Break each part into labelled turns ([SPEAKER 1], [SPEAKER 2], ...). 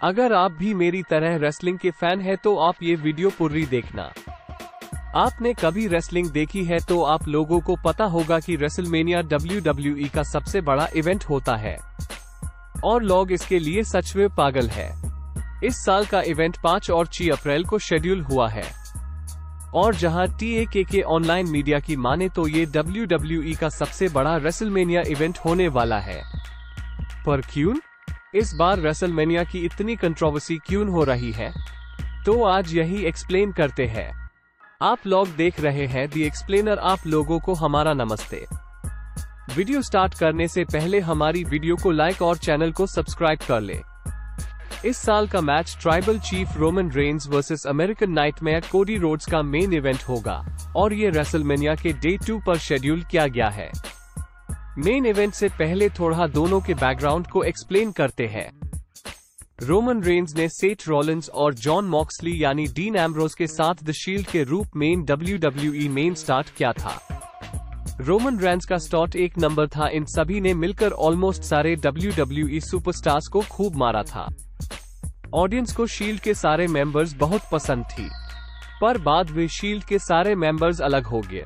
[SPEAKER 1] अगर आप भी मेरी तरह रेसलिंग के फ़ैन है तो आप ये वीडियो पूरी देखना। आपने कभी रेसलिंग देखी है तो आप लोगों को पता होगा कि रेसलमेनिया डब्ल्यू का सबसे बड़ा इवेंट होता है। और लोग इसके लिए सच में पागल है। इस साल का इवेंट 5 और 6 अप्रैल को शेड्यूल हुआ है। और जहाँ टी के ऑनलाइन मीडिया की माने तो ये डब्ल्यू का सबसे बड़ा रेसलमेनिया इवेंट होने वाला है। पर क्यों? इस बार रेसलमेनिया की इतनी कंट्रोवर्सी क्यों हो रही है? तो आज यही एक्सप्लेन करते हैं। आप लोग देख रहे हैं दी एक्सप्लेनर आप लोगों को हमारा नमस्ते। वीडियो स्टार्ट करने से पहले हमारी वीडियो को लाइक और चैनल को सब्सक्राइब कर ले। इस साल का match tribal chief Roman Reigns versus American nightmare Cody Rhodes का मेन इवेंट होगा, और ये रेसलमेनिया के डे टू पर शेड्यूल किया गया है। मेन इवेंट से पहले थोड़ा दोनों के बैकग्राउंड को एक्सप्लेन करते हैं। रोमन रेन्स ने सेठ रॉलिंस और जॉन मॉक्सली यानी डीन एम्ब्रोस के साथ द शील्ड के रूप में डब्ल्यू डब्ल्यू मेन स्टार्ट किया था। रोमन रैंस का स्टॉट एक नंबर था। इन सभी ने मिलकर ऑलमोस्ट सारे डब्ल्यू डब्ल्यू सुपरस्टार्स को खूब मारा था। ऑडियंस को शील्ड के सारे मेंबर्स बहुत पसंद थी। पर बाद वे शील्ड के सारे मेंबर्स अलग हो गए।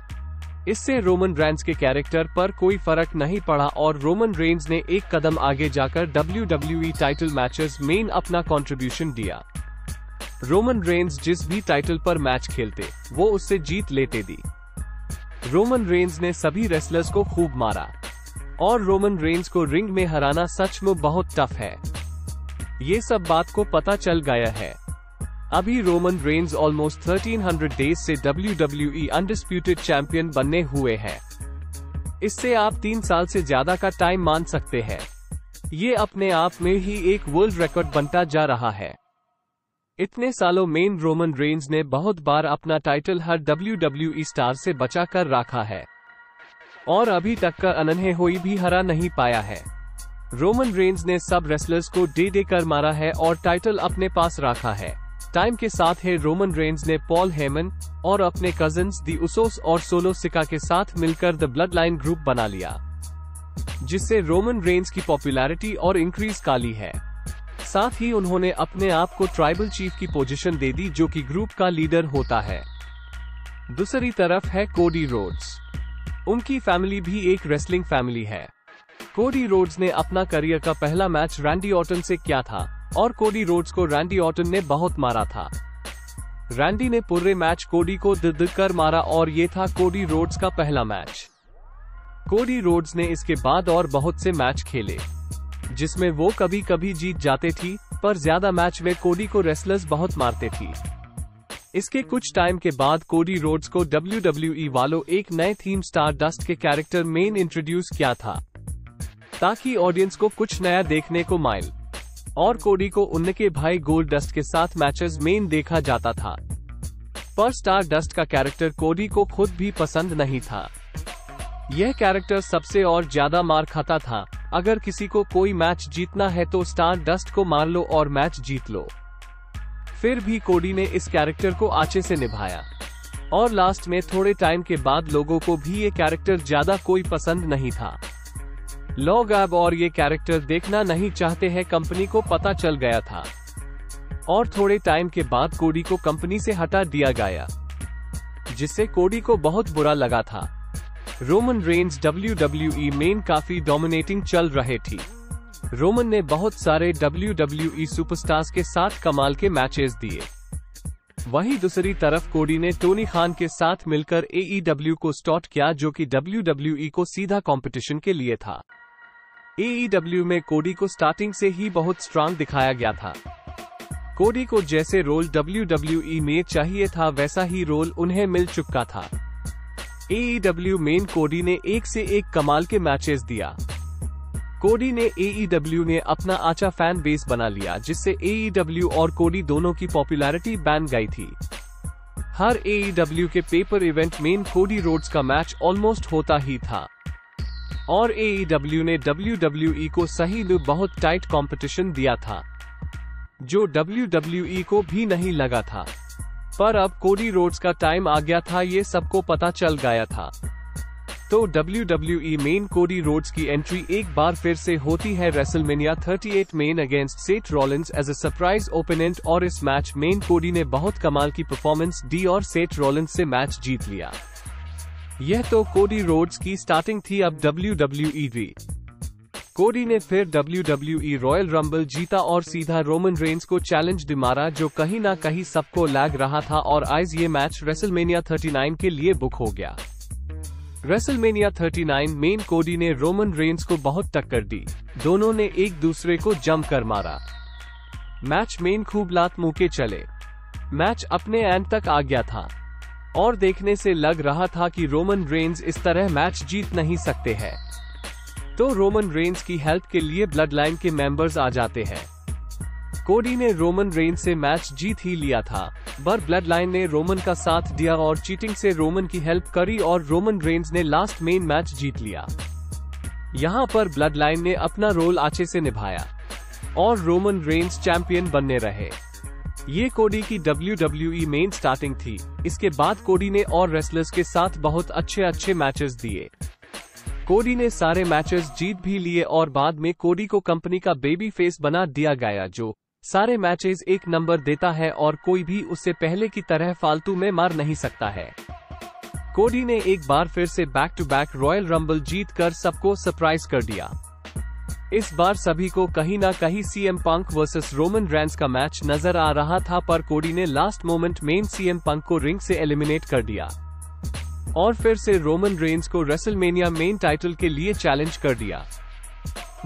[SPEAKER 1] इससे रोमन रैंस के कैरेक्टर पर कोई फ़र्क नहीं पड़ा और रोमन रेंज ने एक कदम आगे जाकर डब्ल्यू टाइटल मैचेस मेन अपना कंट्रीब्यूशन दिया। रोमन रेंज जिस भी टाइटल पर मैच खेलते, वो उससे जीत लेते दी। रोमन रेंज ने सभी रेसलर्स को खूब मारा और रोमन रेंज को रिंग में हराना सच में बहुत टफ है। ये सब बात को पता चल गया है। अभी रोमन रेंज ऑलमोस्ट 1300 डेज़ से डब्ल्यू अनडिस्प्यूटेड चैंपियन बनने हुए हैं। इससे आप तीन साल से ज़्यादा का टाइम मान सकते हैं। ये अपने आप में ही एक वर्ल्ड रिकॉर्ड बनता जा रहा है। इतने सालों मेन रोमन रेंज ने बहुत बार अपना टाइटल हर डब्ल्यू डब्ल्यू स्टार से बचा कर रखा है। और अभी तक का अनन्हे होई भी हरा नहीं पाया है। रोमन रेंज ने सब रेसलर्स को डे डे कर मारा है और टाइटल अपने पास रखा है। टाइम के साथ है रोमन रेंज ने पॉल हेमन और अपने कजन्स दी उसोस और सोलो सिका के साथ मिलकर द ब्लड लाइन ग्रुप बना लिया, जिससे रोमन रेंज की पॉपुलैरिटी और इंक्रीज काली है। साथ ही उन्होंने अपने आप को ट्राइबल चीफ की पोजीशन दे दी, जो कि ग्रुप का लीडर होता है। दूसरी तरफ़ है कोडी रोड्स उनकी फैमिली भी एक रेसलिंग फैमिली है। कोडी रोड्स ने अपना करियर का पहला मैच रैंडी ऑटन से किया था। और कोडी रोड्स को रैंडी ऑटन ने बहुत मारा था। रैंडी ने पूरे मैच कोडी को दिद कर मारा और ये था कोडी रोड्स का पहला मैच। कोडी रोड्स ने इसके बाद और बहुत से मैच खेले, जिसमें वो कभी कभी जीत जाते थी, पर ज़्यादा मैच में कोडी को रेसलर्स बहुत मारते थी। इसके कुछ टाइम के बाद कोडी रोड्स को डब्ल्यू डब्ल्यू वालों एक नए थीम स्टार डस्ट के कैरेक्टर मेन इंट्रोड्यूस किया था, ताकि ऑडियंस को कुछ नया देखने को माइल। और कोडी को उनके भाई गोल्ड डस्ट के साथ मैचेस मेन देखा जाता था। पर स्टार डस्ट का कैरेक्टर कोडी को खुद भी पसंद नहीं था। यह कैरेक्टर सबसे और ज़्यादा मार खाता था। अगर किसी को कोई मैच जीतना है तो स्टार डस्ट को मार लो और मैच जीत लो। फिर भी कोडी ने इस कैरेक्टर को आचे से निभाया। और लास्ट में थोड़े टाइम के बाद लोगों को भी ये कैरेक्टर ज़्यादा कोई पसंद नहीं था। लोग अब और ये कैरेक्टर देखना नहीं चाहते हैं कंपनी को पता चल गया था। और थोड़े टाइम के बाद कोडी को कंपनी से हटा दिया गया, जिससे कोडी को बहुत बुरा लगा था। रोमन रेंज डब्ल्यू डब्ल्यू मेन काफ़ी डोमिनेटिंग चल रहे थी। रोमन ने बहुत सारे डब्ल्यू डब्ल्यू सुपरस्टार्स के साथ कमाल के मैचेस दिए। वहीं दूसरी तरफ़ कोडी ने टोनी खान के साथ मिलकर एईडब्ल्यू को स्टार्ट किया, जो कि डब्ल्यू को सीधा कंपटीशन के लिए था। एईडब्ल्यू में कोडी को स्टार्टिंग से ही बहुत स्ट्रांग दिखाया गया था। कोडी को जैसे रोल डब्ल्यू में चाहिए था, वैसा ही रोल उन्हें मिल चुका था। एईडब्ल्यू मेन कोडी ने एक से एक कमाल के मैचेस दिया। कोडी ने एईडब्ल्यू ने अपना आचा फ़ैन बेस बना लिया, जिससे एईडब्ल्यू और कोडी दोनों की पॉपुलैरिटी बैन गई थी। हर एईडब्ल्यू के पेपर इवेंट मेन कोडी रोड्स का मैच ऑलमोस्ट होता ही था। और एईडब्ल्यू ने डब्ल्यू को सही में बहुत टाइट कंपटीशन दिया था, जो डब्ल्यू को भी नहीं लगा था। पर अब कोडी रोड्स का टाइम आ गया था, ये सबको पता चल गया था। तो WWE मेन कोडी रोड्स की एंट्री एक बार फिर से होती है WrestleMania 38 main against Seth Rollins as a surprise opponent और इस मैच मेन कोडी ने बहुत कमाल की परफॉर्मेंस दी और सेट रॉलिंस से मैच जीत लिया। यह तो कोडी रोड्स की स्टार्टिंग थी अब WWE भी कोडी ने फिर WWE रॉयल रंबल जीता और सीधा रोमन रेंस को चैलेंज दिमारा जो कहीं ना कहीं सबको लैग रहा था और आज ये मैच रेसलमेनिया 39 के लिए बुक हो गया। रेसलमेनिया 39 मेन कोडी ने रोमन रेंस को बहुत टक्कर दी। दोनों ने एक दूसरे को जम कर मारा। मैच मेन खूब लात मुके चले। मैच अपने एंड तक आ गया था। और देखने से लग रहा था कि रोमन रेंज इस तरह मैच जीत नहीं सकते हैं। तो रोमन रेंज की हेल्प के लिए ब्लड लाइन के मेंबर्स आ जाते हैं। कोडी ने रोमन रेंज से मैच जीत ही लिया था, पर ब्लड लाइन ने रोमन का साथ दिया और चीटिंग से रोमन की हेल्प करी और रोमन रेंज ने लास्ट मेन मैच जीत लिया। यहाँ पर ब्लड लाइन ने अपना रोल अच्छे से निभाया, और रोमन रेंज चैंपियन बनने रहे। ये कोडी की WWE मेन स्टार्टिंग थी। इसके बाद कोडी ने और रेसलर्स के साथ बहुत अच्छे अच्छे मैचेस दिए। कोडी ने सारे मैचेस जीत भी लिए और बाद में कोडी को कंपनी का बेबी फेस बना दिया गया जो सारे मैचेस एक नंबर देता है और कोई भी उससे पहले की तरह फालतू में मार नहीं सकता है। कोडी ने एक बार फिर से back to back Royal Rumble जीत कर सबको सरप्राइज़ कर दिया। इस बार सभी को कहीं ना कहीं CM Punk versus Roman Reigns का मैच नज़र आ रहा था, पर कोडी ने लास्ट मोमेंट मेन सीएम पंक को रिंग से एलिमिनेट कर दिया। और फिर से रोमन रेंस को रेसलमेनिया मेन टाइटल के लिए चैलेंज कर दिया।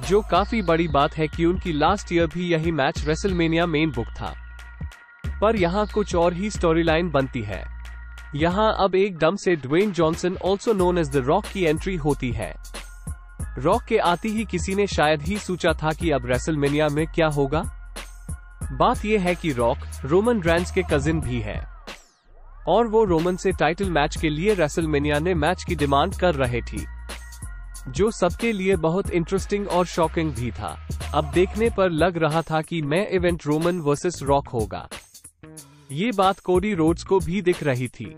[SPEAKER 1] जो काफ़ी बड़ी बात है कि उनकी लास्ट ईयर भी यही मैच रेसलमेनिया मेन बुक था। पर यहाँ कुछ और ही स्टोरी लाइन बनती है। यहाँ अब एक दम से Dwayne Johnson also known as the Rock की एंट्री होती है। रॉक के आती ही किसी ने शायद ही सोचा था कि अब रेसलमेनिया में क्या होगा? बात यह है कि रॉक, रोमन रैंस के कजिन भी है। और वो रोमन से टाइटल मैच के लिए रेसलमेनिया ने मैच की डिमांड कर रहे थी। जो सबके लिए बहुत इंटरेस्टिंग और शॉकिंग भी था। अब देखने पर लग रहा था कि मैं इवेंट रोमन वर्सेस रॉक होगा। ये बात कोडी रोड्स को भी दिख रही थी।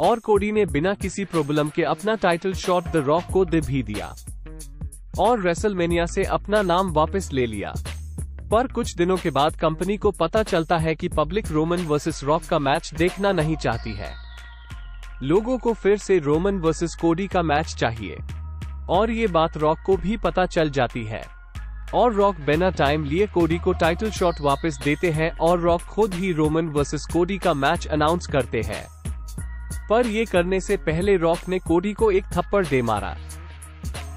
[SPEAKER 1] और कोडी ने बिना किसी प्रॉब्लम के अपना टाइटल शॉट द रॉक को दे भी दिया। और रेसलमेनिया से अपना नाम वापस ले लिया। पर कुछ दिनों के बाद कंपनी को पता चलता है कि पब्लिक रोमन वर्सेस रॉक का मैच देखना नहीं चाहती है। लोगों को फिर से रोमन वर्सेस कोडी का मैच चाहिए। और ये बात रॉक को भी पता चल जाती है। और रॉक बिना टाइम लिए कोडी को टाइटल शॉट वापस देते हैं और रॉक खुद ही रोमन वर्सेस कोडी का मैच अनाउंस करते हैं। पर ये करने से पहले रॉक ने कोडी को एक थप्पड़ दे मारा।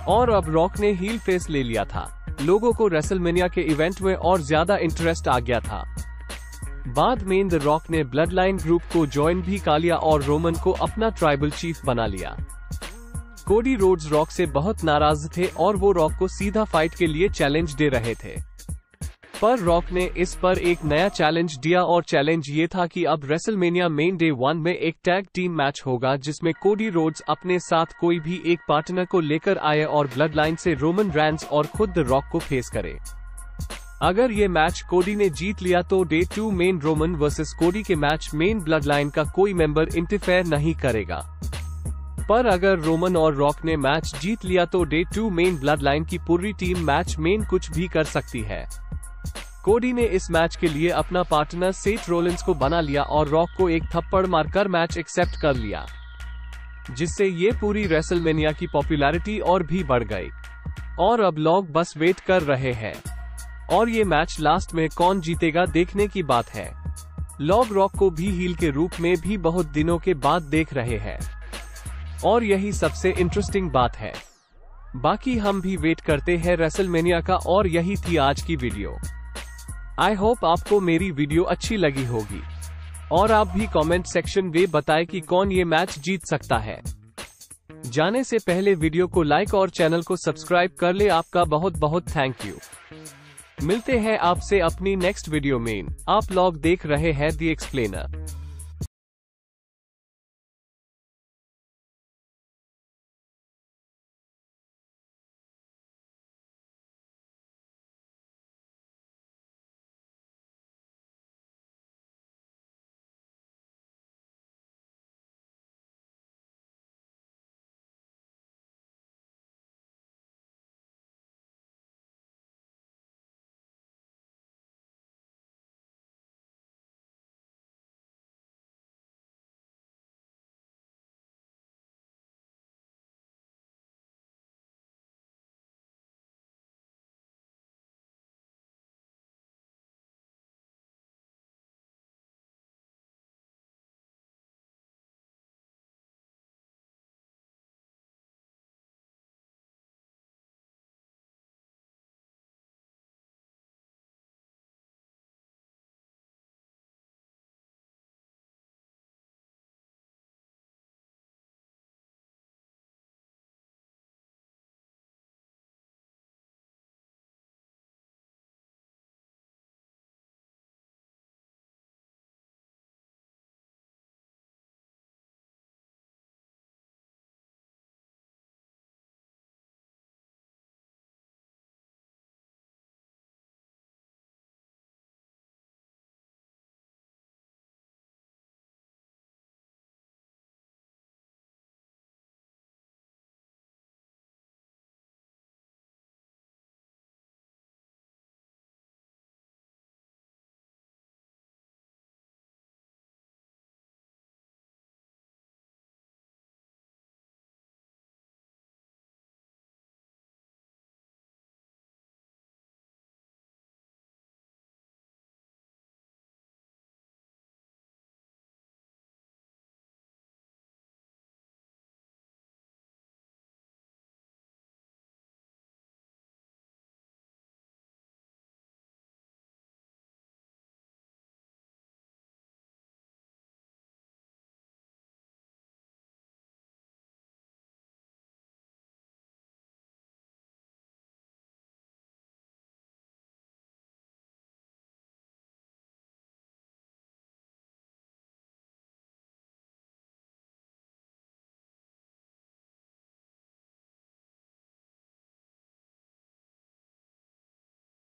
[SPEAKER 1] और अब रॉक ने हील फेस ले लिया था। लोगों को रेसलमेनिया के इवेंट में और ज़्यादा इंटरेस्ट आ गया था। बाद में द रॉक ने ब्लड लाइन ग्रुप को ज्वाइन भी कर लिया और रोमन को अपना ट्राइबल चीफ बना लिया। कोडी रोड्स रॉक से बहुत नाराज़ थे और वो रॉक को सीधा फाइट के लिए चैलेंज दे रहे थे। पर रॉक ने इस पर एक नया चैलेंज दिया और चैलेंज ये था कि अब रेसलमेनिया मेन डे वन में एक टैग टीम मैच होगा जिसमें कोडी रोड्स अपने साथ कोई भी एक पार्टनर को लेकर आए और ब्लड लाइन से रोमन रैंस और खुद रॉक को फेस करे। अगर ये मैच कोडी ने जीत लिया तो डे टू मेन रोमन वर्सेस कोडी के मैच मेन ब्लड लाइन का कोई मेंबर इंटरफेयर नहीं करेगा। पर अगर रोमन और रॉक ने मैच जीत लिया तो डे टू मेन ब्लड लाइन की पूरी टीम मैच मेन कुछ भी कर सकती है। कोडी ने इस मैच के लिए अपना पार्टनर सेट रोलिंस को बना लिया और रॉक को एक थप्पड़ मारकर मैच एक्सेप्ट कर लिया, जिससे ये पूरी रेसलमेनिया की पॉपुलैरिटी और भी बढ़ गई। और अब लोग बस वेट कर रहे हैं। और ये मैच लास्ट में कौन जीतेगा देखने की बात है। लॉग रॉक को भी हील के रूप में भी बहुत दिनों के बाद देख रहे हैं। और यही सबसे इंटरेस्टिंग बात है। बाकी हम भी वेट करते हैं रेसलमेनिया का और यही थी आज की वीडियो आई होप आपको मेरी वीडियो अच्छी लगी होगी। और आप भी कमेंट सेक्शन में बताएँ कि कौन ये मैच जीत सकता है। जाने से पहले वीडियो को लाइक और चैनल को सब्सक्राइब कर ले आपका बहुत बहुत थैंक यू मिलते हैं आपसे अपनी नेक्स्ट वीडियो में। आप लोग देख रहे हैं दी एक्सप्लेनर